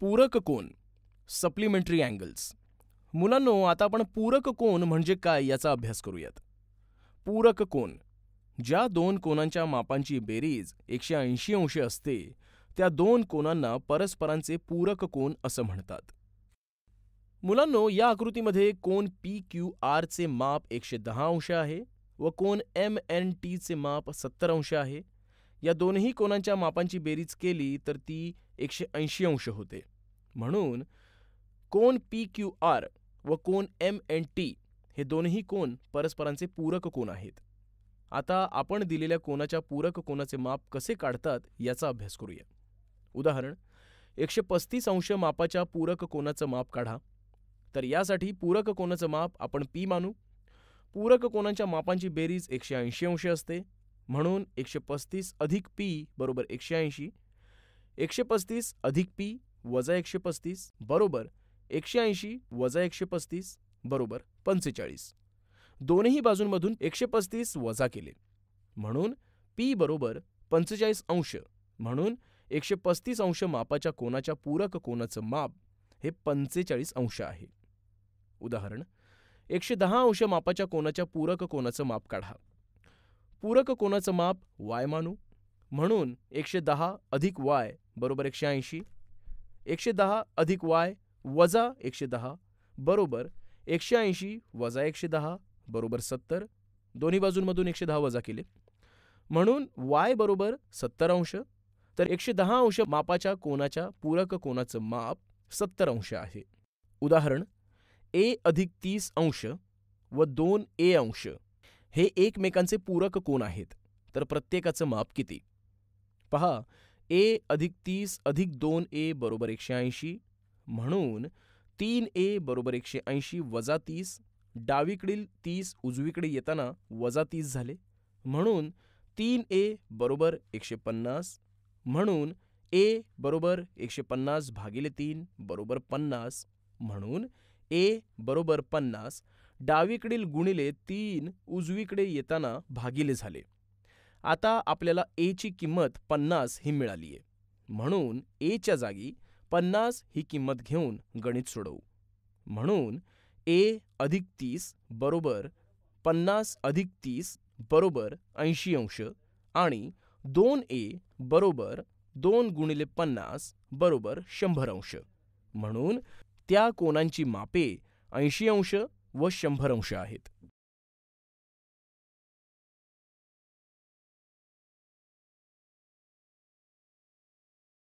पूरक कोन? Supplementary angles मुलांनो आता आपण पूरक कोन म्हणजे काय याचा अभ्यास करूयात. पूरक कोन. ज्या दोन कोनांच्या मापांची बेरीज एकशे ऐंशी अंश असते त्या दोन कोनांना परस्परांचे पूरक कोन असं म्हणतात. मुलांनो या आकृतीमध्ये कोन पी क्यू आरचे माप एकशे दहा अंश आहे व कोन एम एन टीचे माप सत्तर अंश आहे. या दोनही कोनांच्या मापांची बेरीज केली तर ती एकशे ऐंशी अंश होते. म्हणून कोन पी क्यू आर व कोन एम एन टी हे दोनही कोन परस्परांचे पूरक कोन आहेत. आता आपण दिलेल्या कोनाच्या पूरक कोनाचे माप कसे काढतात याचा अभ्यास करूया. उदाहरण एकशे पस्तीस अंश मापाच्या पूरक कोनाचं माप काढा. तर यासाठी पूरक कोनाचं माप आपण पी मानू. पूरक कोनांच्या मापांची बेरीज एकशे ऐंशी अंश असते. म्हणून एकशे पस्तीस अधिक पी बरोबर एकशे ऐंशी. एकशे पस्तीस अधिक पी वजा एकशे पस्तीस बरोबर एकशे ऐंशी वजा एकशे पस्तीस बरोबर पंचेचाळीस. दोनही बाजूंमधून एकशे पस्तीस वजा केले. म्हणून पी बरोबर पंचेचाळीस अंश. म्हणून एकशे पस्तीस अंश मापाच्या कोनाच्या पूरक कोनाचं माप हे पंचेचाळीस अंश आहे. उदाहरण एकशे दहा अंश मापाच्या कोनाच्या पूरक कोनाचं माप काढा. पूरक कोनाचं माप वाय मानू. म्हणून एकशे दहा अधिक वाय बरोबर एकशे ऐंशी एकशे दहा अधिक वाय वजा एकशे दहा बरोबर एकशे ऐंशी वजा एकशे दहा बरोबर सत्तर. दोन्ही बाजूंमधून एकशे दहा वजा केले. म्हणून वाय बरोबर सत्तर अंश तर एकशे दहा अंश मापाच्या कोनाच्या पूरक कोनाचं माप सत्तर अंश आहे. उदाहरण ए अधिक तीस अंश व दोन ए अंश हे एकमेकांचे पूरक कोण आहेत तर प्रत्येकाचं माप किती? पहा ए अधिक तीस अधिक दोन ए बरोबर एकशे ऐंशी. म्हणून तीन ए बरोबर एकशे ऐंशी वजा तीस डावीकडील तीस उजवीकडे येताना वजा तीस झाले. म्हणून तीन ए बरोबर एकशे पन्नास. म्हणून ए बरोबर एकशे पन्नास भागिले तीन बरोबर पन्नास. म्हणून ए बरोबर पन्नास डावीकडील गुणिले तीन उजवीकडे येताना भागिले झाले. आता आपल्याला एची किंमत पन्नास ही मिळाली आहे म्हणून एच्या जागी पन्नास ही किंमत घेऊन गणित सोडवू. म्हणून ए अधिक तीस बरोबर पन्नास अधिक तीस बरोबर ऐंशी अंश आणि दोन ए बरोबर दोन गुणिले पन्नास बरोबर शंभर अंश. म्हणून त्या कोनांची मापे ऐंशी अंश व शंभर अंश आहेत.